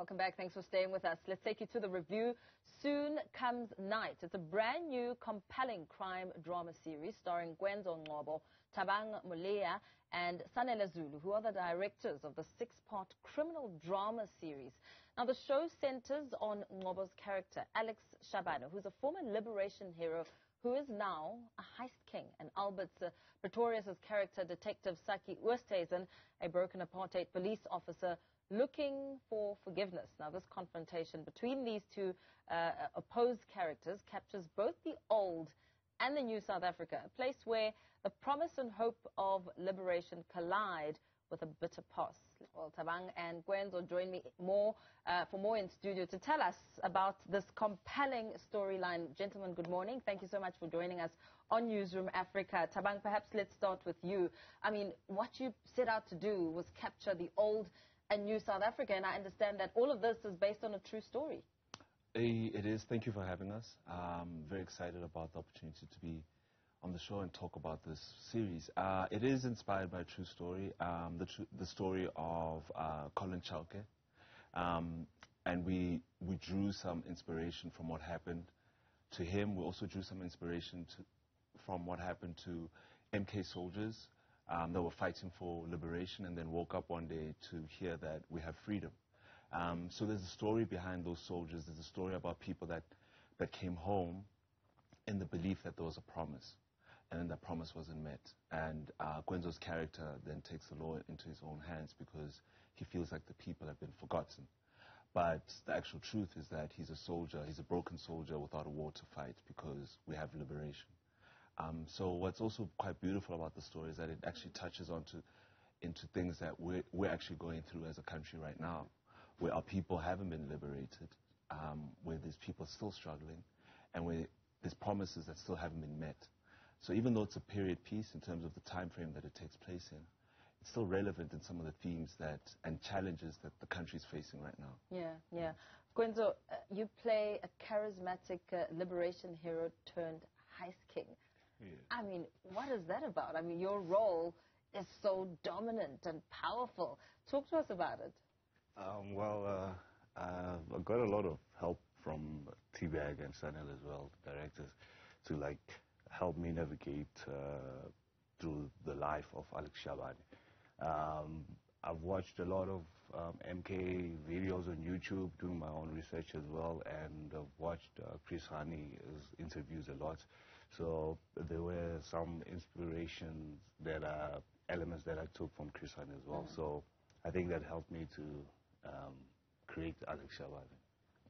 Welcome back. Thanks for staying with us. Let's take you to the review. Soon Comes Night. It's a brand new, compelling crime drama series starring Kwenzo Ngcobo, Thabang Moleya, and Sanele Zulu, who are the directors of the six-part criminal drama series. Now, the show centers on Ngcobo's character, Alex Shabane, who's a former liberation hero who is now a heist king, and Albert uh, Pretorius' character, Detective Saki Oosthuizen, a broken apartheid police officer looking for forgiveness. Now, this confrontation between these two uh, opposed characters captures both the old and the new South Africa, a place where the promise and hope of liberation collide with a bitter past. Well, Thabang and Kwenzo join me more uh, for more in studio to tell us about this compelling storyline. Gentlemen, good morning. Thank you so much for joining us on Newzroom Afrika. Thabang, perhaps let's start with you. I mean, what you set out to do was capture the old and new South Africa, and I understand that all of this is based on a true story. It is. Thank you for having us. I'm very excited about the opportunity to be on the show and talk about this series. Uh, it is inspired by a true story, um, the, tr the, story of uh, Colin Chauke. Um, and we, we drew some inspiration from what happened to him. We also drew some inspiration to, from what happened to MK soldiers um, that were fighting for liberation and then woke up one day to hear that we have freedom. Um, so there's a story behind those soldiers. There's a story about people that, that came home in the belief that there was a promise. And then that promise wasn't met. And uh, Kwenzo's character then takes the law into his own hands because he feels like the people have been forgotten. But the actual truth is that he's a soldier, he's a broken soldier without a war to fight because we have liberation. Um, so what's also quite beautiful about the story is that it actually touches onto into things that we're, we're actually going through as a country right now, where our people haven't been liberated, um, where there's people still struggling, and where there's promises that still haven't been met. So even though it's a period piece in terms of the time frame that it takes place in, it's still relevant in some of the themes that and challenges that the country is facing right now. Yeah, yeah. Kwenzo, uh, you play a charismatic uh, liberation hero turned heist king. I mean, what is that about? I mean, your role is so dominant and powerful. Talk to us about it. Um, well, uh, I've got a lot of help from T-Bag and Sanel as well, directors, to like help me navigate uh, through the life of Alex Shabani. Um, I've watched a lot of um, MK videos on YouTube, doing my own research as well, and I've watched uh, Chris Hani's interviews a lot. So there were some inspirations that are elements that I took from Chris Hani as well. Mm -hmm. So I think that helped me to um, create Alex Shabane.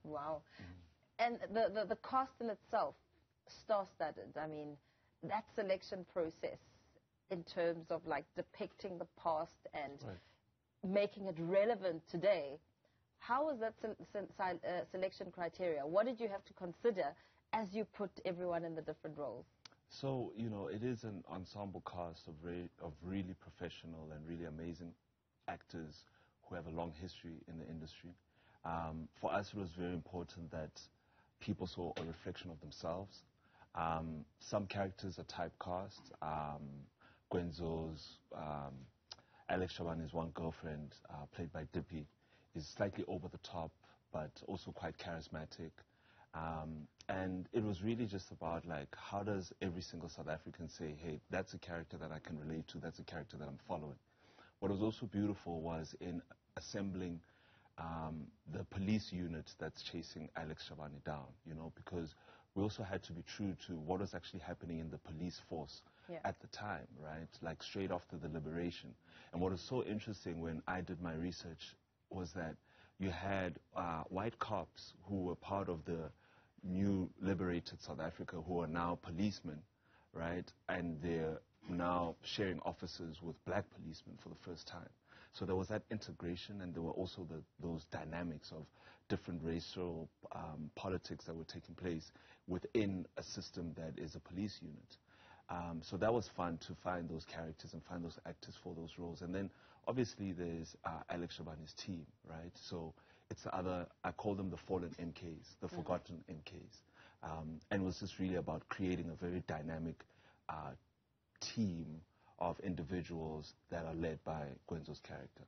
Wow. Mm -hmm. And the, the, the cast in itself, star-studded. I mean, that selection process in terms of like depicting the past and right making it relevant today. How was that uh, selection criteria? What did you have to consider as you put everyone in the different roles? So, you know, it is an ensemble cast of, re of really professional and really amazing actors who have a long history in the industry. Um, for us, it was very important that people saw a reflection of themselves. Um, some characters are typecast. Um, Kwenzo's um, Alex Shabane's one girlfriend, uh, played by Dippy, is slightly over the top, but also quite charismatic. Um, and it was really just about like, how does every single South African say, hey, that's a character that I can relate to, that's a character that I'm following. What was also beautiful was in assembling um, the police unit that's chasing Alex Shabane down, you know, because we also had to be true to what was actually happening in the police force yeah. at the time, right? Like straight after the liberation. And what was so interesting when I did my research was that you had uh, white cops who were part of the new liberated South Africa who are now policemen, right? And they're now sharing offices with black policemen for the first time. So there was that integration, and there were also the, those dynamics of different racial um, politics that were taking place within a system that is a police unit. Um, so that was fun to find those characters and find those actors for those roles. And then obviously there's uh, Alex Shabane's team, right? So it's the other, I call them the fallen MKs, the mm-hmm. forgotten MKs. Um, and it was just really about creating a very dynamic uh, team of individuals that are led by Kwenzo's character.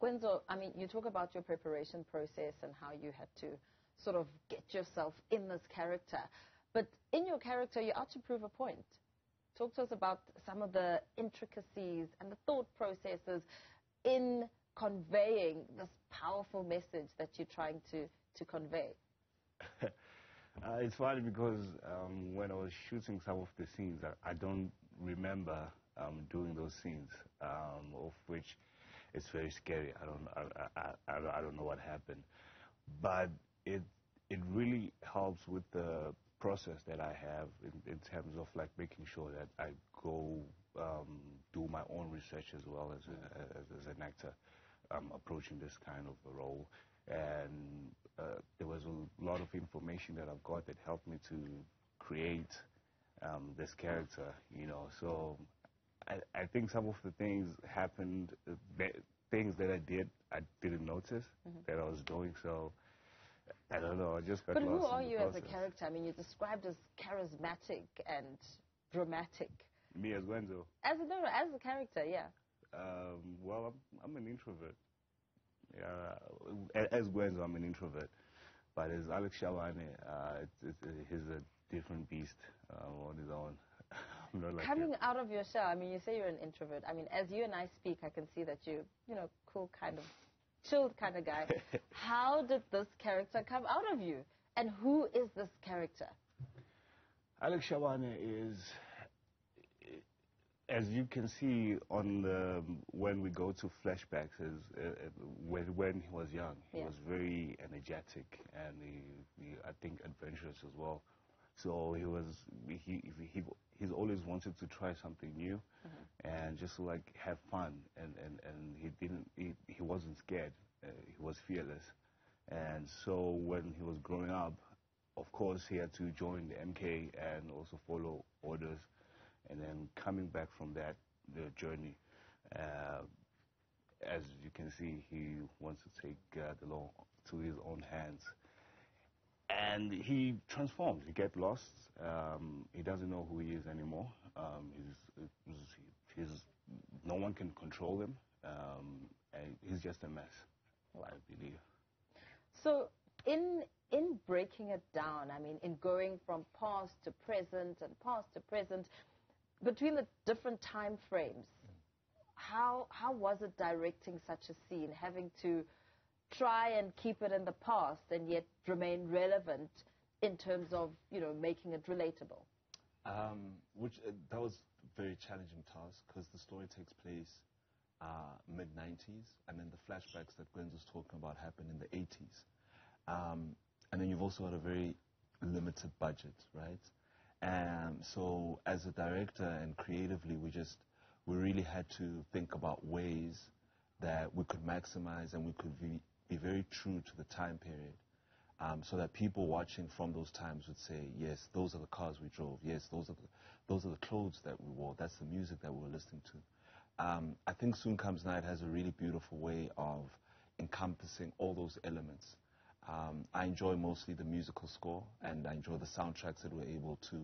Kwenzo, I mean, you talk about your preparation process and how you had to sort of get yourself in this character. But in your character, you're out to prove a point. Talk to us about some of the intricacies and the thought processes in conveying this powerful message that you're trying to, to convey. uh, it's funny because um, when I was shooting some of the scenes, I, I don't remember um, doing those scenes, um, of which it's very scary. I don't, I, I, I, I don't know what happened, but it it really helps with the process that I have in, in terms of like making sure that I go um, do my own research as well as, a, as, as, an actor um, approaching this kind of a role. And uh, there was a lot of information that I've got that helped me to create um, this character, you know. So I, I, think some of the things happened, uh, that, things that I did, I didn't notice mm -hmm. that I was doing. So I don't know. I just got But who are you process. as a character? I mean, you're described as charismatic and dramatic. Me as Kwenzo? As a, no, as a character, yeah. Um, well, I'm, I'm, an introvert. Yeah, as Kwenzo, I'm an introvert. But as Alex Shabane, uh, it's, it's, uh, he's a different beast uh, on his own. like Coming out of your shell, I mean, you say you're an introvert. I mean, as you and I speak, I can see that you, you know, cool kind of chilled kind of guy. How did this character come out of you? And who is this character? Alex Shabane is, as you can see on the, when we go to flashbacks, is, uh, when, when he was young, he yeah. was very energetic and he, he, I think adventurous as well. So he was he he he's always wanted to try something new, mm-hmm. and just like have fun. And and and he didn't he he wasn't scared. Uh, he was fearless. And so when he was growing up, of course he had to join the MK and also follow orders. And then coming back from that the journey. Uh, as you can see, he wants to take uh, the law to his own hands and he transforms. He gets lost. Um, he doesn't know who he is anymore. Um, he's, he's, he's, no one can control him. Um, and he's just a mess, I believe. So, in in breaking it down, I mean, in going from past to present and past to present, between the different time frames, how how was it directing such a scene, having to try and keep it in the past and yet remain relevant in terms of, you know, making it relatable? Um, which uh, that was a very challenging task because the story takes place uh, mid 90s, and then the flashbacks that Gwen was talking about happen in the 80s. Um, and then you've also got a very limited budget, right? And so, as a director and creatively, we just we really had to think about ways that we could maximize and we could be very true to the time period um, so that people watching from those times would say, yes, those are the cars we drove. Yes, those are the, those are the clothes that we wore. That's the music that we were listening to. Um, I think Soon Comes Night has a really beautiful way of encompassing all those elements. Um, I enjoy mostly the musical score, and I enjoy the soundtracks that we're able to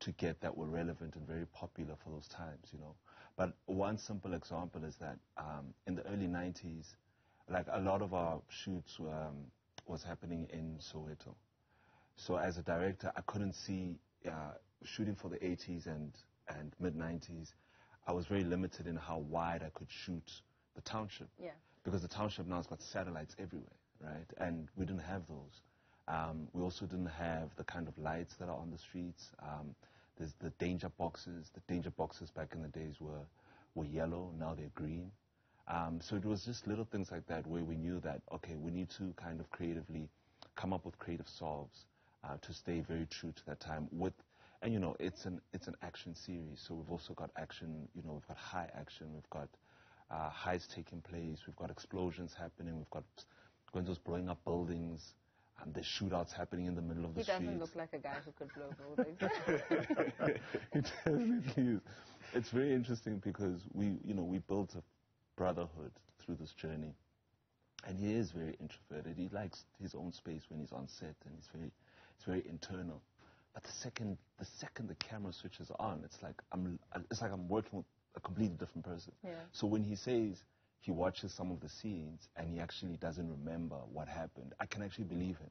to get that were relevant and very popular for those times, you know. But one simple example is that um, in the early 90s, like a lot of our shoots um, was happening in Soweto. So as a director, I couldn't see uh, shooting for the 80s and, and mid 90s. I was very limited in how wide I could shoot the township. Yeah. Because the township now has got satellites everywhere, right? And we didn't have those. Um, we also didn't have the kind of lights that are on the streets. Um, there's the danger boxes. The danger boxes back in the days were, were yellow, now they're green. Um, so it was just little things like that where we knew that, okay, we need to kind of creatively come up with creative solves uh, to stay very true to that time with, and you know, it's an, it's an action series. So we've also got action, you know, we've got high action, we've got uh, highs taking place, we've got explosions happening, we've got Kwenzo's blowing up buildings, and there's shootouts happening in the middle of the street. He doesn't look like a guy who could blow buildings. he definitely is. It's very interesting because we, you know, we built a brotherhood through this journey. And he is very introverted. He likes his own space when he's on set, and he's very, it's very internal. But the second, the second the camera switches on, it's like I'm, it's like I'm working with a completely different person. Yeah. So when he says, he watches some of the scenes and he actually doesn't remember what happened, I can actually believe him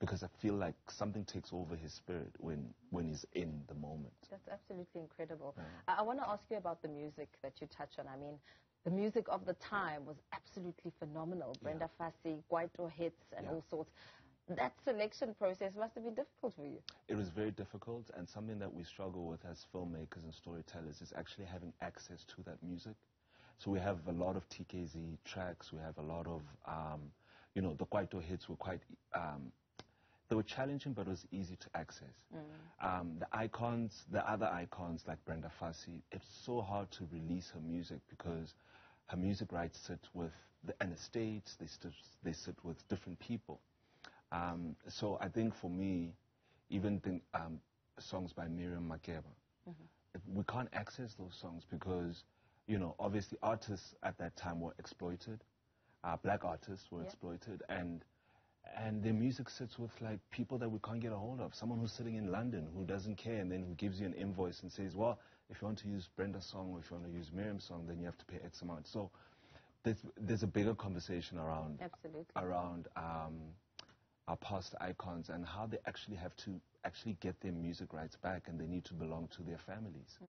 because I feel like something takes over his spirit when, when he's in the moment. That's absolutely incredible. I, I want to ask you about the music that you touch on. I mean, the music of the time was absolutely phenomenal. Brenda Fassie, Kwaito hits, and Yeah. all sorts. That selection process must have been difficult for you. It was very difficult, and something that we struggle with as filmmakers and storytellers is actually having access to that music. So we have a lot of TKZee tracks. We have a lot of, um, you know, the Kwaito hits were quite, um, they were challenging, but it was easy to access. Um, the icons, the other icons like Brenda Fassie, it's so hard to release her music because her music rights sit with the and estates. They sit, they sit with different people. Um, so I think for me, even think, um, songs by Miriam Makeba, if we can't access those songs because, you know, obviously artists at that time were exploited. Uh, black artists were Yeah. exploited, and and their music sits with like people that we can't get a hold of. Someone who's sitting in London who doesn't care, and then who gives you an invoice and says, well, if you want to use Brenda's song or if you want to use Miriam's song, then you have to pay X amount. So there's there's a bigger conversation around Absolutely. around um, our past icons and how they actually have to actually get their music rights back and they need to belong to their families.